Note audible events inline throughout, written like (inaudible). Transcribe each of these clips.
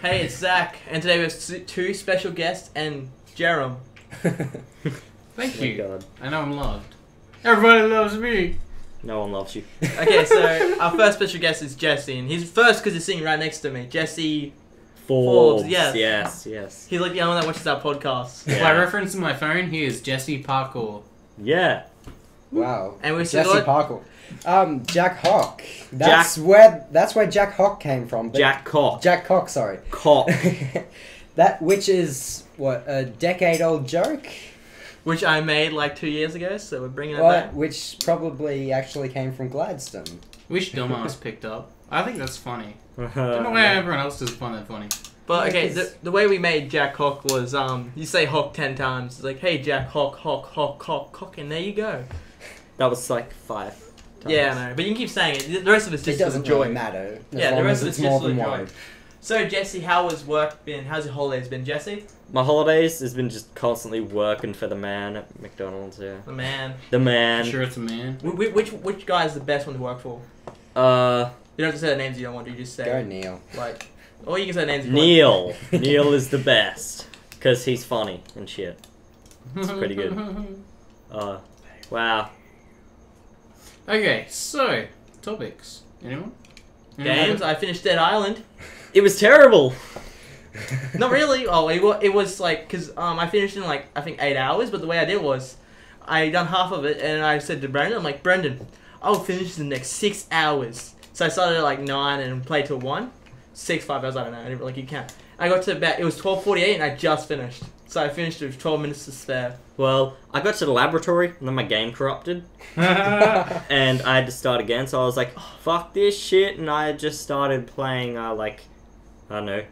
Hey, it's Zach, and today we have two special guests and Jerem. (laughs) Thank you. God. I know I'm loved. Everybody loves me. No one loves you. (laughs) Okay, so (laughs) our first special guest is Jesse, and he's first because he's sitting right next to me. Jesse, Forbes. Forbes, yes. Yes, yes. he's like the only one that watches our podcast. Yeah. By reference to my phone, he is Jesse Parkour. Yeah. Wow. And we still Jesse got- Parkle. Um, Jack Hawk. That's where that's where Jack Hawk came from. Jack Cock. Jack Cock, sorry. Cock. (laughs) that which is what a decade old joke. Which I made like two years ago, so we're bringing it What? back. Which probably actually came from Gladstone. Which dumbass (laughs) picked up. I think that's funny. (laughs) Don't know why everyone else doesn't find that funny. But okay, the, the way we made Jack Hawk was um, you say Hawk ten times. It's like, hey Jack Hawk, Hawk, Hawk, Hawk, Hawk, and there you go. that was like five. Times. Yeah, I know, but you can keep saying it. The rest of it's It just for doesn't joy. really matter. As Yeah, the rest as of it's it's more just for than the So Jesse, how has work been? How's your holidays been, Jesse? My holidays has been just constantly working for the man at McDonald's. Yeah. The man. The man. sure it's a man. Wh- wh- Which which guy is the best one to work for? Uh, You don't have to say the names you don't want to. You just say Go Neil. like, or you can say names. if you want. Neil. (laughs) Neil is the best because he's funny and shit. It's pretty good. (laughs) Uh, wow. Okay, so topics. Anyone? Games. I finished Dead Island. It was terrible. (laughs) Not really. Oh, it was, it was like because um I finished in like I think eight hours, but the way I did was I done half of it, and I said to Brendan, I'm like Brendan, I'll finish in the next six hours. So I started at like nine and played till one, six five hours. I don't know. I didn't really keep count. I got to about it was twelve forty eight, and I just finished. So I finished with twelve minutes to spare. Well, I got to the laboratory and then my game corrupted. (laughs) and I had to start again. So I was like, "Oh, "Fuck this shit!" And I just started playing, uh, like, I don't know,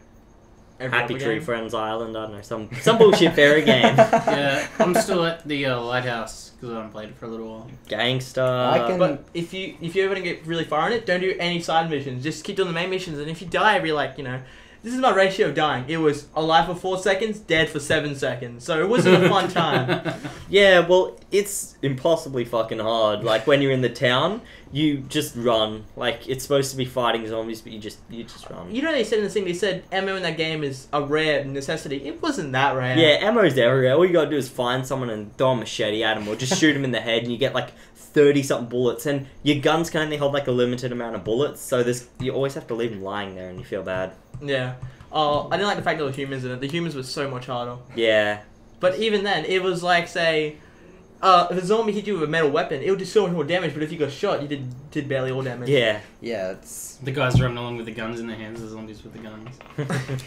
Every Happy Tree game. Friends Island. I don't know, some some bullshit fairy game. (laughs) yeah, I'm still at the uh, lighthouse because I haven't played it for a little while. Gangsta. I can- But if you if you ever don't get really far in it, don't do any side missions. Just keep doing the main missions, and if you die every like you know, this is my ratio of dying. It was alive for four seconds, dead for seven seconds. So it wasn't a fun (laughs) time. Yeah, well, it's impossibly fucking hard. Like when you're in the town, you just run. Like it's supposed to be fighting zombies, but you just you just run. You know they said in the thing they said ammo in that game is a rare necessity. It wasn't that rare. Yeah, ammo's everywhere. All you gotta do is find someone and throw a machete at them, or just shoot them in the head, and you get like thirty something bullets. And your guns can only hold like a limited amount of bullets, so there's you always have to leave them lying there, and you feel bad. Yeah. Oh, I didn't like the fact there were humans in it. The humans were so much harder. Yeah, But even then, it was like say, uh, if a zombie hit you with a metal weapon, it would do so much more damage. But if you got shot, you did did barely all damage. yeah. yeah, it's The guys running along with the guns in their hands, the zombies with the guns. (laughs)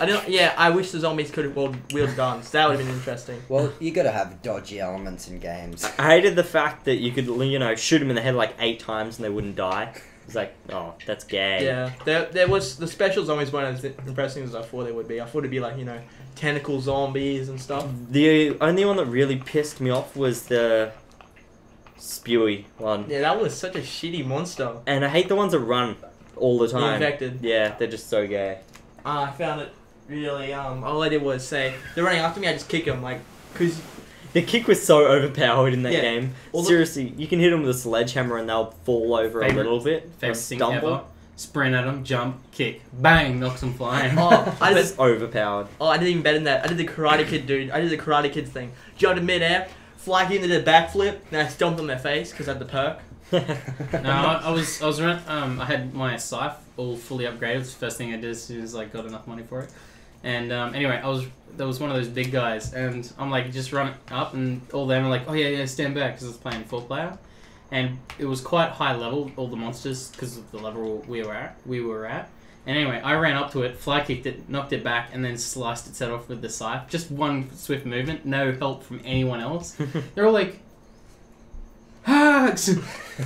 I don't. Yeah, I wish the zombies could have wield, wield guns. That would have been interesting. well, you gotta have dodgy elements in games. I hated the fact that you could you know shoot them in the head like eight times and they wouldn't die. It's like, oh, that's gay. Yeah, there, there was the special zombies weren't as impressive as I thought they would be. I thought it'd be like you know tentacle zombies and stuff. The only one that really pissed me off was the spewy one. Yeah, that was such a shitty monster. And I hate the ones that run all the time. Infected. Yeah, they're just so gay. Uh, I found it really. Um, all I did was say they're running after me. I just kick them like, cause The kick was so overpowered in that Yeah. game. Well, look- Seriously, you can hit them with a sledgehammer and they'll fall over Favorite- a little bit. or Favorite thing stumble. ever. Sprint at them, jump, kick, bang, knocks them flying. (laughs) (laughs) oh, I That's just overpowered. oh I did even better than that. I did the Karate Kid dude. I did the Karate Kid thing. Jumped in midair, fly into the backflip, and I stomped on their face because I had the perk. (laughs) No, I, I was I was run, um I had my scythe all fully upgraded. It's the first thing I did as soon as I got enough money for it. And um, anyway, I was there was one of those big guys, and I'm like just running up, and all them are like, oh yeah yeah stand back because I was playing four player, and it was quite high level all the monsters because of the level we were at we were at. And anyway, I ran up to it, fly kicked it, knocked it back, and then sliced its head off with the scythe. Just one swift movement, no help from anyone else. (laughs) They're all like, hacks.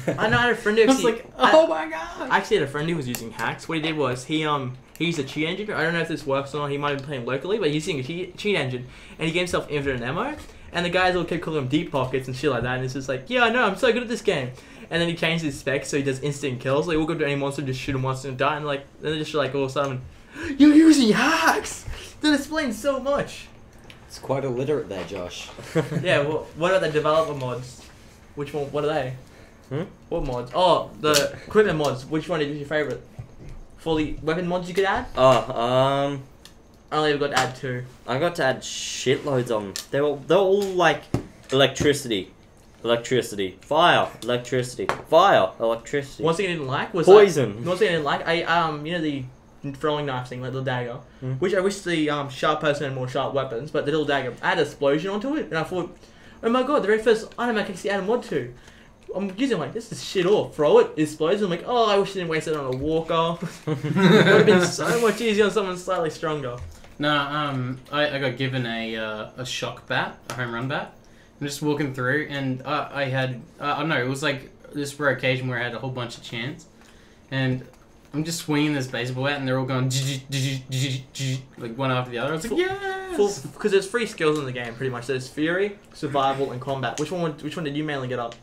I know I had a friend who (laughs) was actually. like, I- oh my god. I actually had a friend who was using hacks. What he did was he um he used a cheat engine. I don't know if this works or not. He might have been playing locally, but he's using a cheat, cheat engine, and he gave himself infinite ammo. And the guys all kept calling him deep pockets and shit like that. And it's just like, yeah, I know, I'm so good at this game. And then he changed his specs so he does instant kills. Like, we'll go to any monster, just shoot him once and die. And like, then they're just like all of a sudden, you're using hacks. That explains so much. It's quite illiterate there, Josh. (laughs) yeah. Well, what are the developer mods? Which one? What are they? Hmm? What mods? Oh, the equipment mods. Which one is your favorite? For the weapon mods you could add. Oh, um, I only ever got to add two. I got to add shitloads on. them. They're all, they're all like electricity, electricity, fire, electricity, fire, electricity, One thing I didn't like was like, poison. one thing I didn't like, I um, you know the throwing knife thing, like the dagger, Hmm. which I wish the um sharp person had more sharp weapons, but the little dagger I had explosion onto it, and I thought, oh my god, the very first item I can see add a mod to. I'm using like this is shit off. Throw it, it explodes. I'm like, oh, I wish I didn't waste it on a walker. (laughs) it would have been so much easier on someone slightly stronger. No, um, I, I got given a uh, a shock bat, a home run bat. I'm just walking through, and uh, I had uh, I don't know, it was like this rare occasion where I had a whole bunch of chance, and I'm just swinging this baseball bat, and they're all going like one after the other. I was like, yes. Because there's three skills in the game, pretty much. There's Fury, Survival, and Combat. Which one? would- Which one did you mainly get up?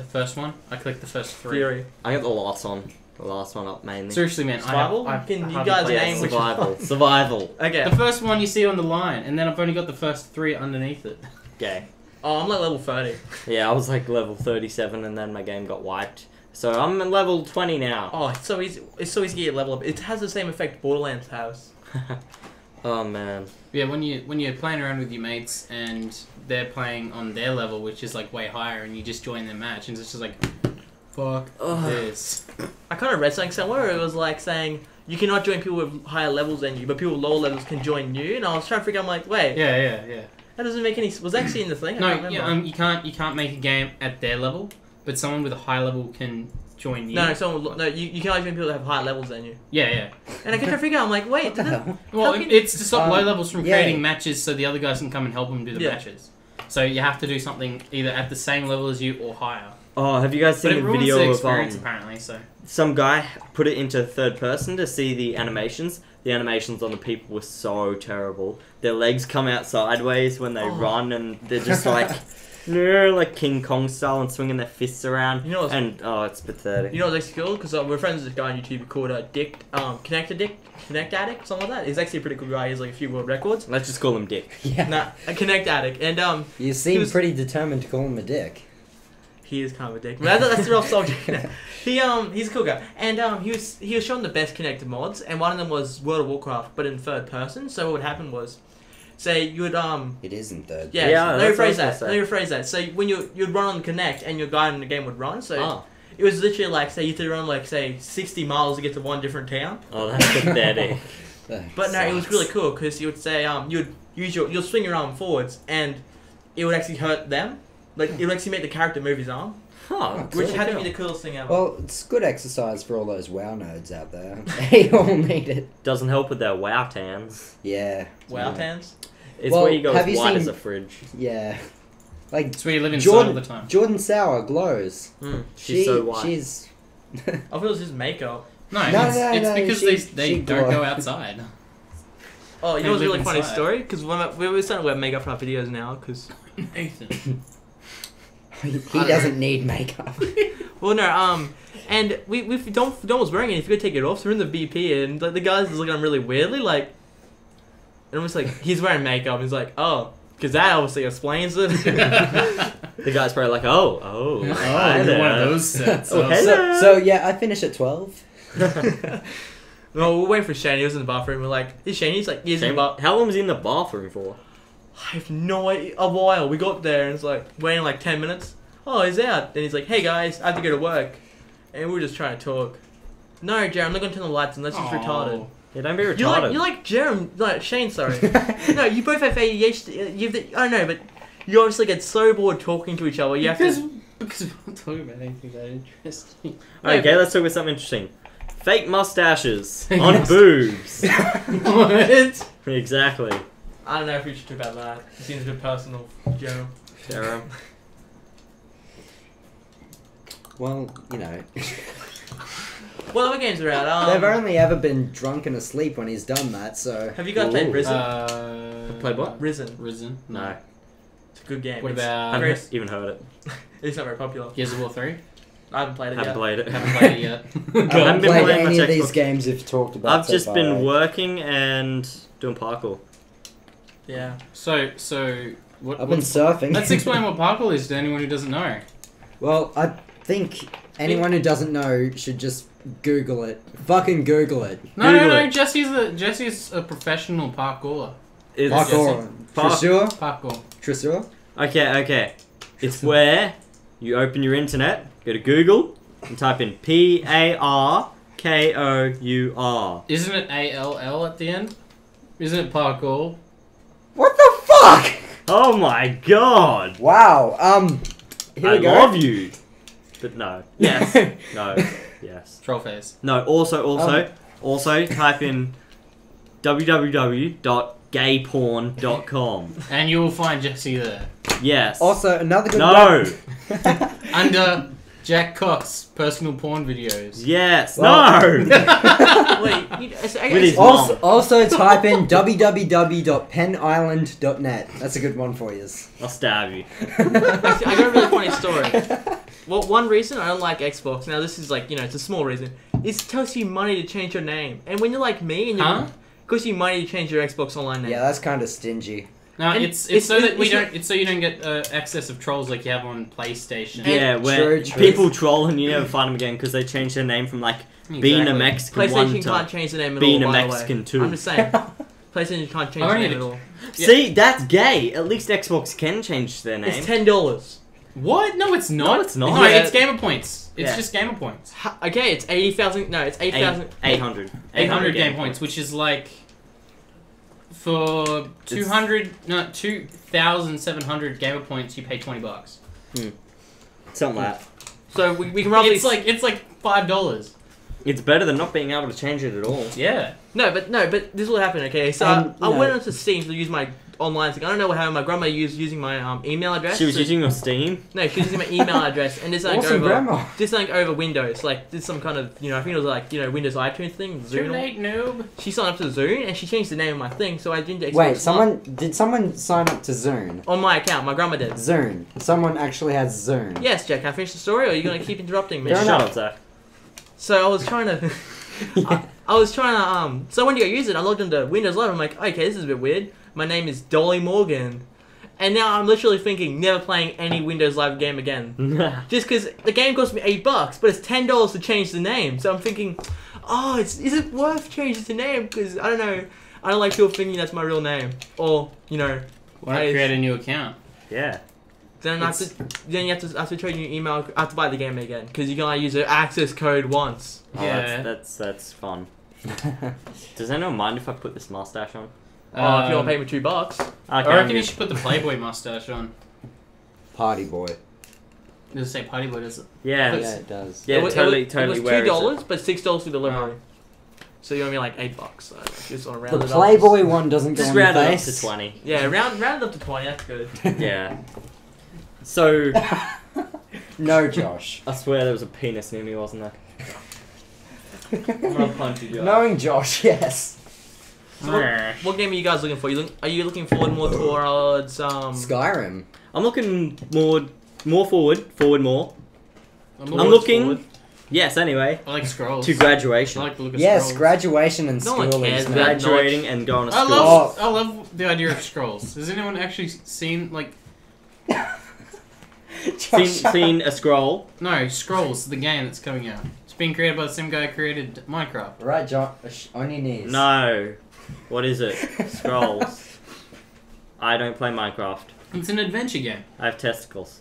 The first one, I clicked the first three. Fury. I got the last one, the last one up mainly. Seriously, man, Survival? I have, I Can you guys played name it. which survival, one? survival. (laughs) Okay. The first one you see on the line, and then I've only got the first three underneath it. Okay. Oh, I'm like level 30. Yeah, I was like level 37 and then my game got wiped. So I'm at level 20 now. Oh, it's so easy. It's so easy to get level up. It has the same effect Borderlands has. (laughs) oh man. Yeah, when you when you're playing around with your mates and they're playing on their level, which is like way higher, and you just join their match, and it's just like, fuck Ugh. this. I kind of read something somewhere it was like saying you cannot join people with higher levels than you, but people with lower levels can join you. And I was trying to figure. I'm like, wait, Yeah, yeah, yeah. that doesn't make any. Was that actually in the thing? I No, can't remember. yeah, um, you can't you can't make a game at their level, but someone with a high level can join you. no, no, someone. No, you, you can only join people that have higher levels than you. Yeah, yeah. And I kept trying to figure. out, I'm like, wait, What the did that- hell? Well, How can- it's to stop Um, low levels from yeah. creating matches, so the other guys can come and help them do the Yeah. matches. So you have to do something either at the same level as you or higher. Oh, have you guys But seen it a ruins video the of experience um, apparently. So some guy put it into third person to see the animations? The animations on the people were so terrible. Their legs come out sideways when they Oh. run, and they're just like, (laughs) no, like King Kong style, and swinging their fists around. You know what's- and oh, it's pathetic. You know what's actually cool? Because uh, we're friends with this guy on YouTube called uh, Dick, um, Kinect Dick, Kinect Addict, something like that. He's actually a pretty cool guy. He has like a few world records. Let's just call him Dick. (laughs) Yeah. Nah, a Kinect Addict, and um, You seem was- pretty determined to call him a dick. he is kind of a dick. But that's, that's the real subject. (laughs) he um, he's a cool guy, and um, he was he was showing the best connected mods, and one of them was World of Warcraft, but in third person. So what would happen was, say you would um. It isn't third. Yeah, Yeah, let me that's what I rephrase that. Let me rephrase that. So when you you'd run on Kinect and your guy in the game would run, so Oh, it was literally like say you had to run like say sixty miles to get to one different town. oh that's (laughs) pathetic. Ugh, But no, it was really cool because you would say um you'd use your you'll swing your arm forwards and it would actually hurt them. Like it would actually make the character move his arm, Huh, which had to be the coolest thing ever. Well, it's good exercise for all those WoW nerds out there. (laughs) they all need it. Doesn't help with their wow tans. Yeah. wow, tans. It's Well, where you go have as you white seen- as a fridge. Yeah. Like it's where you live inside all the time. Jordan Sauer glows. Mm, she's she, so white. She's. I thought it was just makeup. (laughs) No, No, it's, no, it's no, because she- they they she don't glow. go (laughs) outside. Oh, you They know what's a really funny story? Because when I, we were starting to wear makeup for our videos now, because Nathan. (laughs) he doesn't need makeup. well no um. And we, we Don, Don was wearing it. If you could take it off, so we're in the BP, and like, the guys was looking at him really weirdly, like, and I'm just like, he's wearing makeup. He's like, oh, because that obviously explains it. (laughs) The guy's probably like, oh, oh, Oh, hi you're one of those sets. Oh, of- so, so yeah, I finish at twelve. (laughs) No, we're waiting for Shane. He was in the bathroom. We're like, is Shane? He's like, he's in the bath. How long was he in the bathroom for? I have no idea. A while. We got there and it's like waiting like ten minutes. Oh, he's out. Then he's like, hey guys, I have to go to work, and we were just trying to talk. No, Jeremy, I'm not gonna turn the lights on. unless he's retarded. Yeah, don't be retarded. You like you like Jeremy, like Shane. Sorry. (laughs) no, you both have ADHD. Uh, you have the, I don't know, but you obviously get so bored talking to each other. You have to. because we're not talking about anything that interesting. okay, let's talk about something interesting. Fake mustaches (laughs) Fake on must- boobs. (laughs) what? exactly. I don't know if we should talk about that. It seems a bit personal, Jeremy. Sarah. well, you know, What other games are out? Um, they've only ever been drunk and asleep when he's done that. So Have you guys played Ooh. Risen? Uh, Played what? Risen. Risen. No, It's a good game. What It's- I about haven't Chris? even heard it. (laughs) It's not very popular. Gears of War Three? I haven't played it haven't yet. played it. Haven't played it yet. (laughs) I haven't haven't been played playing any of these games you've talked about. I've so just far, been right? working and doing parkour. Yeah. So, so what? I've been surfing. Let's explain what (laughs) parkour is to anyone who doesn't know. Well, I think anyone who doesn't know should just Google it. Fucking Google it. No, Google no, no. it. Jesse's a Jesse's a professional parkourer. It's Parkour. Park- Trisure? Parkour. Trisure? Okay, okay. It's where you open your internet, go to Google, and type in P A R K O U R. Isn't it A L L at the end? Isn't it parkour? What the fuck? Oh my god! Wow. Um. Here I we go. love you. But no. Yes. (laughs) no. Yes. Troll face. No. Also, also, Um. also type in www.gayporn.com. And you will find Jesse there. Yes. Also, another good no. web- (laughs) Under Jack Cox personal porn videos. Yes. Well- no. (laughs) Wait, you, so I, I, also, also type in www.penisland.net. That's a good one for you. I'll stab you. Actually, I got a really funny story. (laughs) Well, one reason I don't like Xbox, now this is like, you know, it's a small reason, is it tells you money to change your name. And when you're like me and you're. Huh? costs you money to change your Xbox Online name. Yeah, that's kind of stingy. No, And it's, it's- it's so that we it's- don't it's so you don't get uh, access of trolls like you have on PlayStation. Yeah, where True, true. people troll and you never find them again because they changed their name from like being a Exactly. Mexican one PlayStation to can't change the name at being all, a by the Mexican too. I'm just saying. (laughs) PlayStation can't change I the don't name at all. Yeah. See, that's gay. At least Xbox can change their name. It's ten dollars. What? No, it's not. No, it's not. No, Yeah. it's gamer points. It's Yeah. just gamer points. Okay, it's eighty thousand. No, it's eight thousand. Eight hundred. 800 game points, which is like for 200 no 2700 gamer points you pay 20 bucks. Something like that. So we, we can roughly. It's like it's like 5 dollars. It's better than not being able to change it at all. Yeah. no, but no, but this will happen. Okay, so Um, I, I no. went onto Steam to use my online thing. I don't know how my grandma used using my um, email address. She was to- using your Steam. No, she was using my email (laughs) address, and this like Awesome over. grandma. Just like over Windows, like did some kind of you know I think it was like you know Windows iTunes thing. Too late, noob. She signed up to Zune and she changed the name of my thing, so I didn't. Xbox Wait, Live. someone did someone sign up to Zune on my account. My grandma did. Zune. Someone actually has Zune. Yes, Jack. Can I finish the story, or are you gonna keep interrupting me? Shut enough. up, Zach. So I was trying to. (laughs) (laughs) I, I was trying to um. So when you go use it, I logged into Windows Live. I'm like, okay, this is a bit weird. My name is Dolly Morgan, and now I'm literally thinking never playing any Windows Live game again. (laughs) Just because the game cost me eight bucks, but it's ten dollars to change the name. So I'm thinking, oh, it's is it worth changing the name? Because I don't know. I don't like people thinking that's my real name, or you know, Why not I- create a new account? yeah. then I have to then you have to have to trade your email. I have to buy the game again because you can only use the access code once. Oh, Yeah. That's, that's that's fun. (laughs) Does anyone mind if I put this mustache on? Oh, if you want Um, to pay me two bucks. Okay, I I'm reckon you should put the Playboy mustache on. Party boy. Does it say Party Boy? Does it? Yeah. Yeah, it does. Yeah, it was, totally, it was, totally. It was two dollars, but six dollars for delivery. So you owe me like eight bucks. So just on round The it up. Playboy one doesn't go Just on your round it up to twenty. Yeah, round round it up to twenty. That's good. (laughs) Yeah. So (laughs) no, Josh. I swear there was a penis near me, wasn't there? (laughs) I'm gonna punch you, Josh. Knowing Josh, yes. So what, what game are you guys looking for? You look, are you looking forward more towards um? Skyrim. I'm looking more, more forward, forward more. I'm, I'm looking. Yes, anyway, I like scrolls. to I graduation. like the look of Yes, scrolls. graduation and No one cares is about mad. Graduating and going to school. I school. love I love the idea of scrolls. Has anyone actually seen like (laughs) seen, seen a scroll. no scrolls the game that's coming out? It's being created by the same guy who created Minecraft. Right, Josh, on your knees. No. What is it? Scrolls. I don't play Minecraft. It's an adventure game. I have testicles.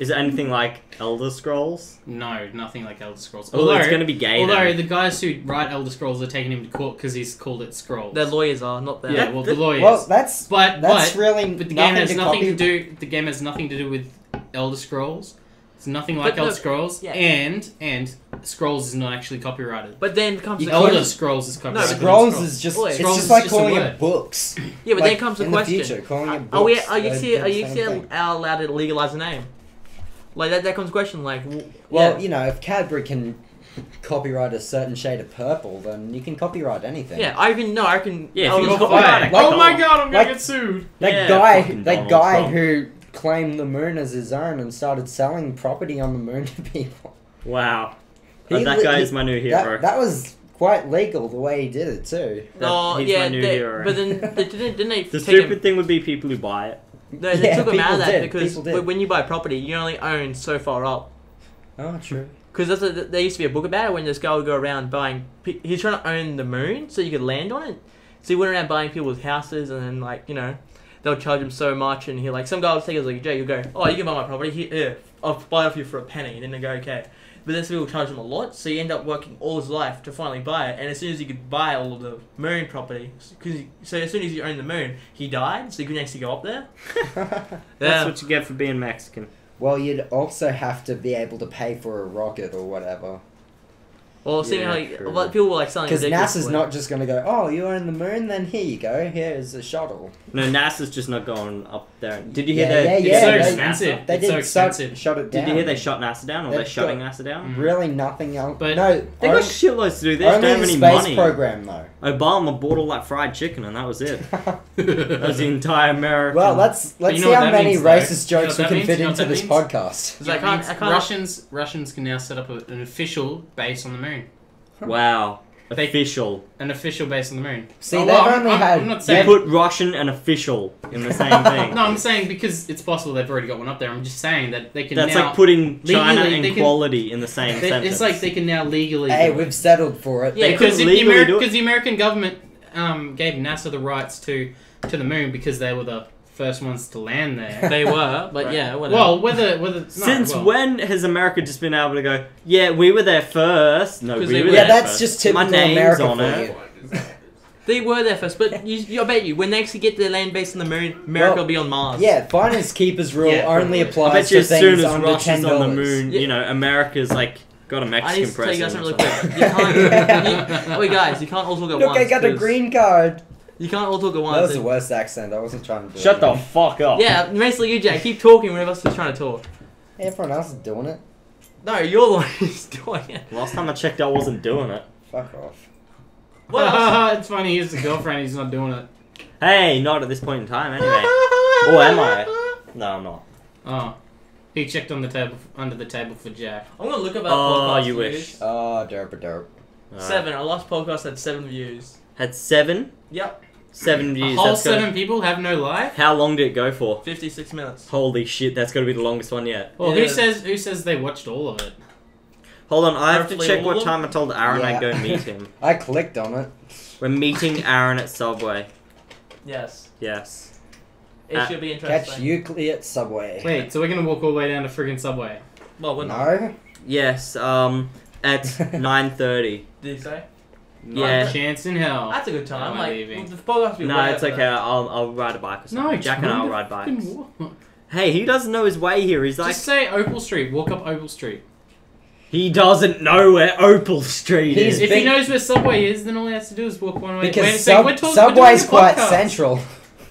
Is it anything like Elder Scrolls? No, nothing like Elder Scrolls. Oh, it's gonna be gay. although then. the guys who write Elder Scrolls are taking him to court because he's called it Scrolls. The lawyers are not there. yeah, well, the lawyers. Well, that's but that's but really but the nothing game has to nothing copy. to do. The game has nothing to do with Elder Scrolls. It's nothing like But Elder Scrolls, yeah. and and Scrolls is not actually copyrighted. But then comes You the can't- Elder question. Scrolls is copyrighted. but Scrolls Scrolls. is just Oi. it's Scrolls just is like just a calling it books. Yeah, but Like, then comes the in question. the future, calling it Are we are you they're see are you same see are allowed to legalize the name? Like that that comes the question like w- Well, yeah. you know, if Cadbury can copyright a certain shade of purple, then you can copyright anything. Yeah, I even no, I can. Yeah, if I you copyright Like- oh my god, I'm gonna Like- get sued. That Yeah, guy, that guy who claimed the moon as his own and started selling property on the moon to (laughs) people. Wow. He Uh, that guy he- is my new hero. That, that was quite legal the way he did it too. No, He's yeah, my new they- hero. but then they (laughs) didn't, didn't they the take stupid him, thing would be people who buy it. they, they Yeah, took him out of that did, because people did. when- when you buy property, you only own so far up. Oh, true. Because that's a, there used to be a book about it when this guy would go around buying. He's trying to own the moon so you could land on it. So he went around buying people's houses and then like you know, they'll charge him so much and he like some guy would take it like Jay, you go, oh you can buy my property here, here, I'll buy it off you for a penny, and then they go okay. But then some people charge him a lot, so you end up working all his life to finally buy it. And as soon as he could buy all of the moon property, because so as soon as he owned the moon, he died, so he couldn't actually go up there. (laughs) That's what you get for being Mexican. well, you'd also have to be able to pay for a rocket or whatever. Well, seeing Yeah, how like, true. a people were like selling Because ridiculously. NASA's not just going to go, oh, you own the moon, then here you go, here's a shuttle. No, NASA's just not going up there. Did you hear Yeah, that? yeah, It's so they- expensive. They it's so did shut, expensive. shut it down. Did you hear they shot NASA down, or they're They've shutting NASA down? Mm. Really nothing else. But- no, They got on- shitloads to do. They just only don't have the any space money. program, though. Obama bought all that fried chicken, and that was it. (laughs) That was the entire American. well, let's let's you see know what how many means, though? racist You know jokes we can fit into this podcast. It's like, I That can't, means I can't, Russians Russians can now set up an official base on the moon. Wow, official. An official base on the moon. See, Oh, they've well, I'm- only I'm- had. I'm not They saying- put Russian and official in the same (laughs) thing. No, I'm saying because it's possible they've already got one up there. I'm just saying that they can That's now. like putting China legally, and they can- quality in the same they- sentence. it's like they can now legally. Hey, do we've settled for it. Yeah, They because couldn't the, legally Ameri- do it. the American government um, gave NASA the rights to to the moon because they were the first ones to land there. (laughs) they were, but Right. yeah, whatever. well, whether whether no, Since well, when has America just been able to go? Yeah, we were there first. No, we were were- there Yeah, that's first. just typical My name's America on for it. they were there first, but you, you, I bet you when they actually get their land base on the moon, America Well, will be on Mars. Yeah, finance keepers rule Yeah, only probably. I applies bet you to as soon things as under Russia's ten on the moon, Yeah. you know, America's like got a Mexican need to tell you guys president. something really something. quick. You can't. (laughs) you, wait, guys, you can't all talk at Look, once. I got a 'cause green card. You can't all talk at once. That was the worst accent. I wasn't trying to do Shut the fuck up. yeah, mostly you, Jack. Keep talking whenever else is trying to talk. Everyone else is doing it. No, you're the one (laughs) who's doing it. Last time I checked, I wasn't doing it. Fuck off. What else? (laughs) it's funny. He's a girlfriend. He's not doing it. Hey, not at this point in time, anyway. Or am I? No, I'm not. Oh, he checked on the table under the table for Jack. I'm gonna look up our Oh, podcast you wish. views. Oh, derp a derp. Alright. Seven. Our last podcast had seven views. Had seven? Yep, Seven A whole That's gotta- seven people have no life. How long did it go for? 56 minutes. Holy shit, that's gotta be the longest one yet. Well, Yeah. who says who says they watched all of it? Hold on, I have to Hopefully check all what of time I told Aaron I'd go Yeah. meet him. (laughs) I clicked on it. We're meeting Aaron at Subway. Yes, Yes. it Uh, should be interesting. Catch Euclid at Subway. Wait, so we're gonna walk all the way down to friggin' Subway? Well, we're not. No? Yes, um, at (laughs) 9.30. Did you say? Not Yeah. a chance in hell. That's a good time. Am I like, leaving? the podcast will be No, it's after okay, I'll, I'll ride a bike or something. no, Jack and I'll ride to bikes. walk. Hey, he doesn't know his way here. He's like, Just say Opal Street. Walk up Opal Street. he doesn't know where Opal Street He's is. If big- he knows where Subway is, then all he has to do is walk one way. Because Wait a sub- we're talk- we're Subway's quite podcast. central.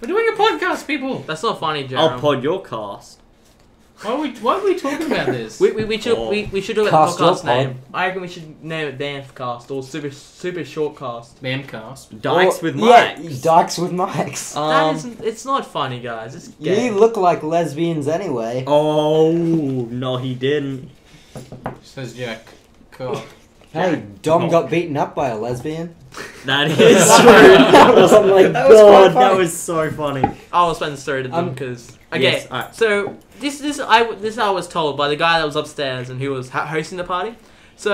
We're doing a podcast, people. That's not funny, Jeremy. I'll pod your cast. Why are we, why are we talking about this? We, we, we should Oh. we, we should do it about the your podcast pod. name. I reckon we should name it Danfcast or super super shortcast. Bamcast. Dykes Or- with yeah, mics. Dykes with mics. (laughs) that Um, isn't. It's not funny, guys. It's gay. you look like lesbians anyway. oh, no, he didn't. Says Jack. Cool. Hey, Dom Oh. got beaten up by a lesbian. That (laughs) is true. oh my That was quite god, that funny. was so funny. I'll explain the story to them Um, because okay. yes, alright. So this this I this I was told by the guy that was upstairs and who was hosting the party. So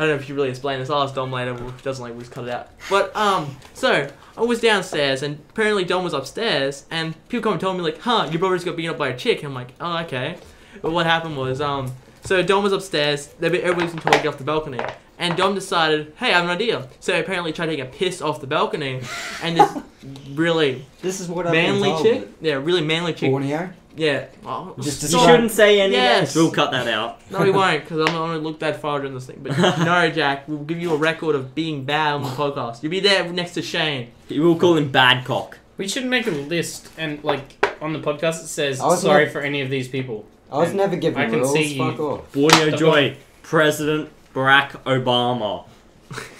I don't know if you really explain this. I'll ask Dom later. If he doesn't like, we just cut it out. But um, so I was downstairs and apparently Dom was upstairs and people come and told me like, "Huh, your brother's got beaten up by a chick." I'm like, "Oh, okay." But what happened was um, so Dom was upstairs. They everybody's been told to get off the balcony. And Dom decided, hey, I have an idea. So he apparently tried taking a piss off the balcony, and this (laughs) really This is what I've manly been told. chick, yeah, really manly chick, Borneo. yeah. Oh, Just You Stop. shouldn't say any Yes. We'll cut that out. No, we won't, because I'm not going to look that far during this thing. But (laughs) no, Jack, we'll give you a record of being bad on the podcast. You'll be there next to Shane. We'll call him Bad Cock. We should make a list and like on the podcast it says I was sorry not- for any of these people. I was And never given I can rules. see you. Fuck off. Borneo Stop Joy, President Barack Obama,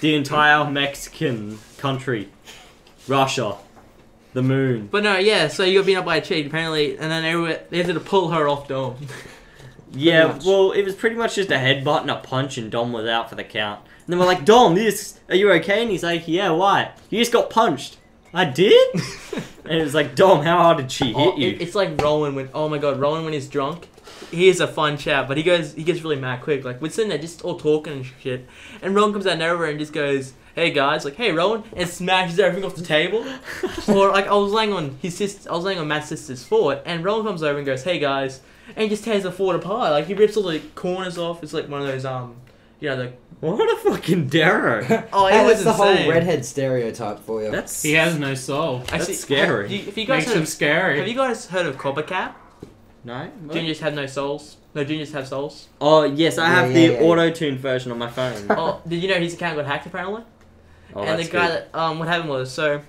the entire Mexican country, Russia, the moon. But no, yeah, so you got beaten up by a chick, apparently, and then everywhere, they had to pull her off Dom. (laughs) Yeah, well, it was pretty much just a headbutt and a punch, and Dom was out for the count. And then we're like, Dom, this, are you okay? And he's like, Yeah, why? You just got punched. I did? (laughs) and it was like, Dom, how hard did she oh, hit Oh, you? it- it's like Rowan when, oh my god, Rowan when he's drunk. He is a fun chap, but he goes he gets really mad quick. Like we're sitting there just all talking and shit, and Rowan comes out of nowhere and just goes, "Hey guys," like, "Hey Rowan," and smashes everything off the table. (laughs) or like I was laying on his sister, I was laying on Matt's sister's fort, and Rowan comes over and goes, "Hey guys," and he just tears the fort apart. Like he rips all the corners off. It's like one of those um, you know the What a fucking Darrow. (laughs) oh it was that's the insane. whole redhead stereotype for you. That's He has no soul. Actually, scary. have you- If you guys Makes heard him of, scary. have you guys heard of CopperCab? No. Juniors have no souls. No, juniors have souls. Oh yes, I Yeah, have yeah, the yeah, yeah. auto tune version on my phone. (laughs) oh, did you know his account got hacked apparently? Oh, and the that's guy good. that um what happened was so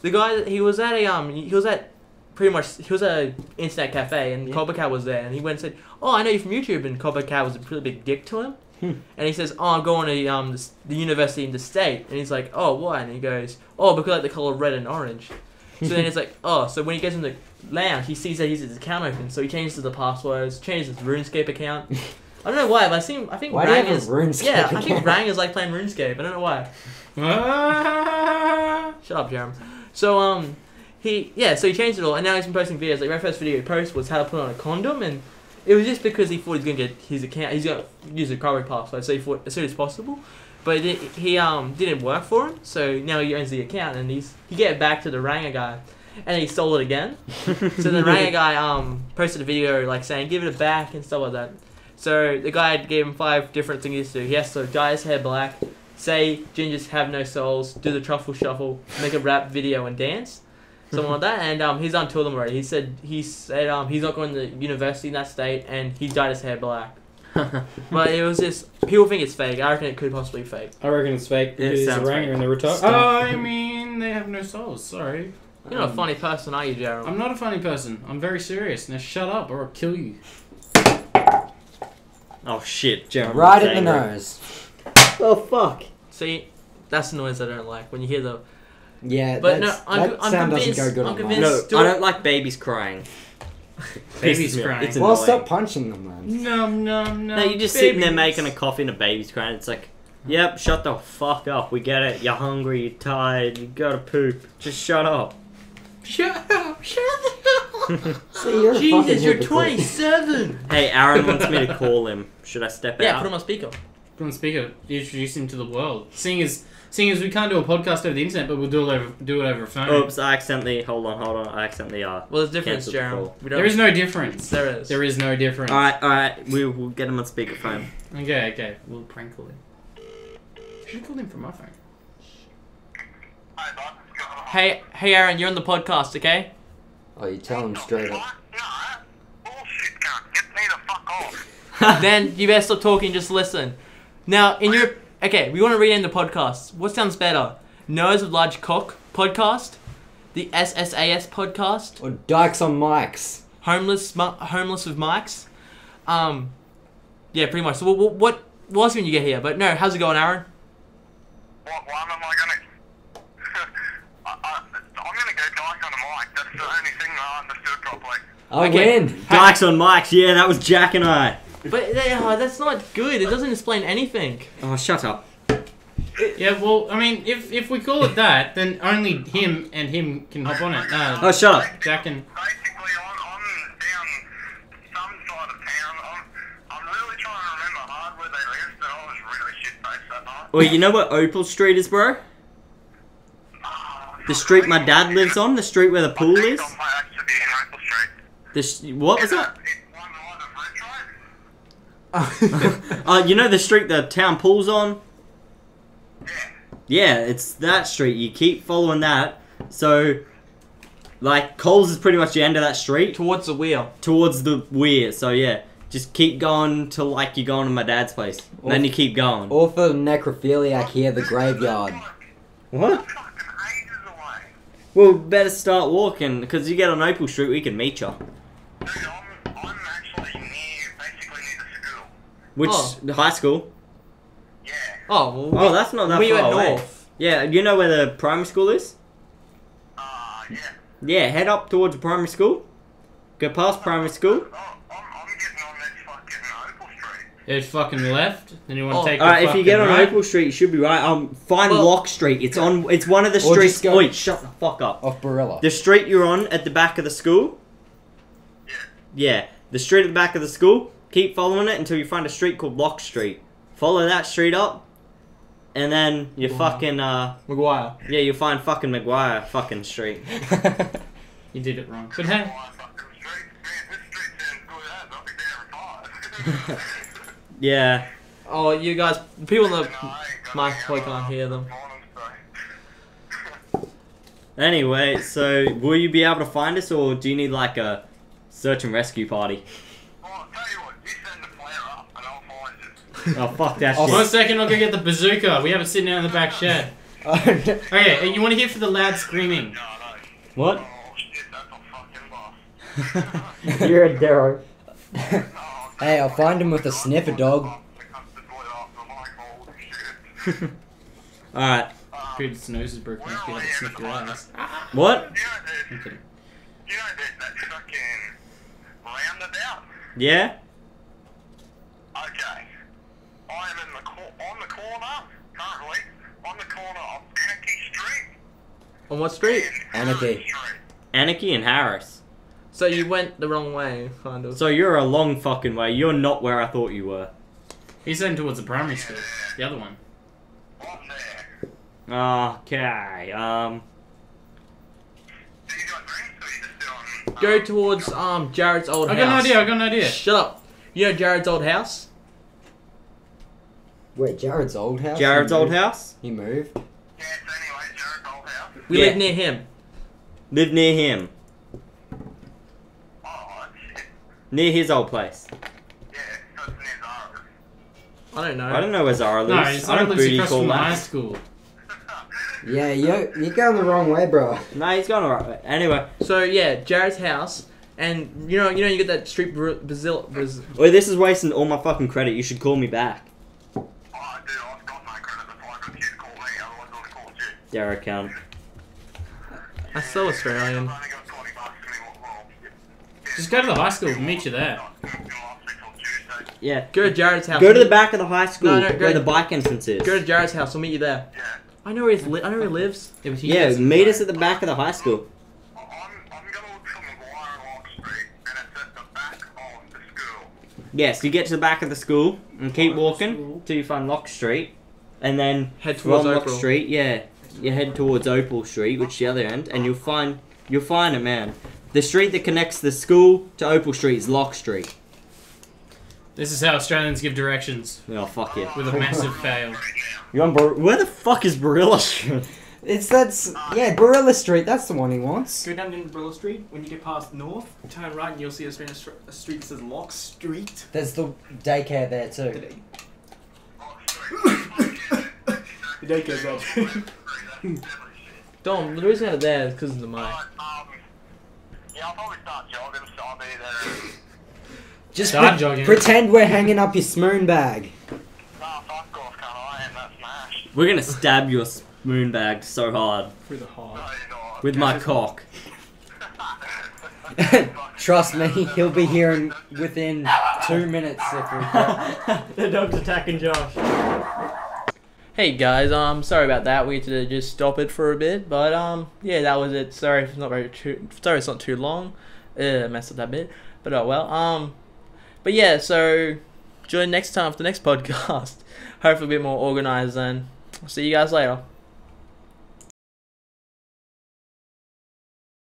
the guy that he was at a um he was at pretty much he was at a internet cafe and Yeah. CopperCab was there and he went and said oh I know you from YouTube and CopperCab was a pretty big dick to him Hmm. and he says oh I'm going to um the, the university in the state and he's like oh why and he goes oh because I like the color red and orange so then it's like oh so when he gets in the lounge he sees that he's his account open so he changes the passwords changes his RuneScape account (laughs) I don't know why but I think I think Why Rang is RuneScape yeah I think? Rang is like playing RuneScape I don't know why. (laughs) Shut up, Jerem. So um, he yeah, so he changed it all, and now he's been posting videos. Like my first video he posted was how to put on a condom, and it was just because he thought he's gonna get his account. He's gonna use a recovery password, so he thought as soon as possible. But it, he um didn't work for him, so now he owns the account, and he's he gave it back to the Ranger guy, and he stole it again. (laughs) So the Ranger guy um posted a video like saying give it a back and stuff like that. So the guy gave him five different things to do. He has to dye his hair black, say gingers have no souls, do the truffle shuffle, make a rap video and dance, something like that. And um, he's on of them already. He said he said um he's not going to university in that state, and he dyed his hair black. (laughs) But it was just people think it's fake. I reckon it could possibly be fake. I reckon it's fake It because he's a sounds ranger fake. and they're retarded. Stop. Oh, I mean, they have no souls. Sorry. You're not a Um, funny person, are you, Gerald? I'm not a funny person. I'm very serious. Now shut up or I'll kill you. oh shit, Jeremy. right in the nose. Oh fuck. See, that's the noise I don't like when you hear the. Yeah, But no, I'm- that I'm sound doesn't convinced- go good I'm on convinced- mine. No, I don't like babies crying. Babies Pisses me off. crying. It's Well, annoying. stop punching them, man. Num num num. No, you're just sitting there babies. making a coffee and a baby's crying. It's like, yep, shut the fuck up. We get it. You're hungry. You're tired. You gotta poop. Just shut up. Shut up! Shut up! (laughs) See, you're a fucking Jesus, you're hypocrite. 27. Hey, Aaron wants me to call him. Should I step out? yeah, out? put him on speaker. Put on speaker. Introduce him to the world. Seeing as seeing as we can't do a podcast over the internet, but we'll do it over do it over a phone. Oops, I accidentally. Hold on, hold on. I accidentally. Uh. Well, there's difference, Cancel the Jeremy. call. We don't. There is no difference. There is. There is no difference. Alright, alright. We will get him on speakerphone. Okay, okay. We'll prank call him. I should call him from my phone. Hi, Bob. What's going on? Hey, hey, Aaron, you're on the podcast, okay? Oh, you tell him straight up. Bullshit, cunt. Get me the fuck off. (laughs) then you better stop talking. Just listen. Now, in your okay, we want to rename the podcast. What sounds better? Nose with large cock podcast, the SSAS podcast, Or dykes on mics. homeless mu- homeless with mics. Um, yeah, pretty much. So what what what, what else when you get here? But no, how's it going, Aaron? What one am I gonna... (laughs) I, I, I'm gonna go dyke on a mic. That's the only thing I understood properly. I Okay. win. Dykes on mics. Yeah, that was Jack and I. But uh, that's not good. It doesn't explain anything. Oh, shut up. Yeah, well, I mean, if if we call it that, then only him and him can hop on it. Uh, Oh, shut up. Jack and Basically, I'm, I'm down some side of town. I'm, I'm really trying to remember hard where they live, but I was really shit-faced that night. Well, you know what Opal Street is, bro? Ah, The street my dad lives on. The street where the pool is. I might actually be in Maple Street. The sh- what was Is that? It's one line of retro. (laughs) Uh, you know the street the town pool's on? Yeah. Yeah, it's that street. You keep following that. So, like, Coles is pretty much the end of that street Towards the wheel. towards the weir. So, yeah, just keep going till, like, you're going to my dad's place. And then you keep going. Or for the necrophiliac here, the graveyard. What? Fucking ages. Well, better start walking, because you get on Opal Street, we can meet you. Dude, I'm, I'm actually near, basically near the school. Which, Oh. the high school? Yeah. Oh, well, Oh, that's not that we far went away. north. Yeah, you know where the primary school is? Uh, yeah. Yeah, head up towards the primary school. Go past primary school. Oh, I'm, I'm getting on this fucking Opal Street. it's fucking left. Then you want to Oh. take. the Alright, if you get on right. Opal Street, you should be right. Um, find Well- Lock Street. It's on. It's one of the streets. go- Wait, shut the fuck up. Off Barilla. The street you're on at the back of the school. Yeah. Yeah, the street at the back of the school. Keep following it until you find a street called Lock Street. Follow that street up, and then you Wow. fucking uh Maguire. yeah you'll find fucking Maguire fucking street. (laughs) You did it wrong. But hey, fucking street. Man, this street sounds good as. I'll be there at five. Yeah. Oh, you guys, people in the No, I ain't got mic any probably other can't hear them. Anyway, so will you be able to find us, or do you need like a search and rescue party? Well, I'll tell you what, you send the flare up and I'll find you. Oh fuck that Oh, shit. one second, I'll go get the bazooka. We have it sitting down in the back (laughs) shed. Okay, and you want to hear for the loud screaming? No, no. What? Oh, shit, that's a fucking boss. You're a Darrow. (laughs) Hey, I'll find him with a sniffer dog. (laughs) Alright. Dude's nose is broken. He's gonna sniff your ass. What? You know, the, I'm you know that, that fucking roundabout? Yeah? Okay. I am in the cor- on the corner, currently, on the corner of Anarchy Street On what street? and Anarchy. Street. Anarchy and Harris. So you went the wrong way, kind of. So you're a long fucking way. You're not where I thought you were. He's heading towards the primary school. The other one. On there. Okay. Um. Do you got drinks or you just doing... Go towards um Jared's old I house. I got an idea. I got an idea. Shut up. You know Jared's old house? Wait, Jared's old house? Jared's old house. He moved? Yes, anyway, Jared's old house. We Yeah. live near him. Live near him. Oh, shit. Near his old place. Yeah, so it's near Zara's. I don't know. I don't know where Zara No, lives. he's I don't lives booty across call from high that. school. (laughs) Yeah, you you're going the wrong way, bro. No, he's gone alright. Anyway, So yeah, Jared's house, and you know, you know, you get that street Brazil. Brazil wait, this is wasting all my fucking credit. You should call me back. Oh, dude, I've got no credit. That's why I got you to call me. Otherwise, I would have called you. Dara account. That's so Australian. I've only got 20 bucks to me. What, well, yeah. Just go to the high school. We'll meet you there. Not till last week on Tuesday. Yeah. Go to Jared's house. Go to the back of the high school No, no, where the bike entrance is. Go to Jared's house. We'll meet you there. Yeah. I know where he's li- I know where he lives. Yeah, but he Yeah, meet us at the back of the high school. I'm, I'm going to look for Maguire and Lock Street, and it's at the back of the school. Yes, you get to the back of the school and keep Back of the walking school. till you find Lock Street, and then Head from towards Lock Oakville. Street, yeah, you head towards Opal Street, which is the other end, and you'll find you'll find it, man. The street that connects the school to Opal Street is Lock Street. This is how Australians give directions Oh fuck yeah! with a massive (laughs) fail. You want Bar- Where the fuck is Barilla Street? It's that's yeah, Barilla Street. That's the one he wants. Go down in Brillo Street. When you get past North, turn right, and you'll see a street, a street that says Lock Street. There's the daycare there too. The (coughs) daycare's That's (laughs) deadly shit. Dom, the reason out there is because of the mic. Um, yeah, I'll probably start jogging, so I'll be there. Just Start pre- jogging. pretend we're hanging up your smoon bag. Nah, fuck off, can't I? And that's smashed. We're gonna stab your spoon bag so hard Through the heart. No, with my cock. (laughs) Trust me, he'll be here in, within two minutes if we've got. (laughs) the dog's attacking Josh. Hey guys, um, sorry about that. We had to just stop it for a bit, but um, yeah, that was it. Sorry if it's not very too. Sorry, it's not too long. Uh, messed up that bit, but oh well. Um, but yeah, so join next time for the next (laughs) podcast. Hopefully, a bit more organized. Then, see you guys later.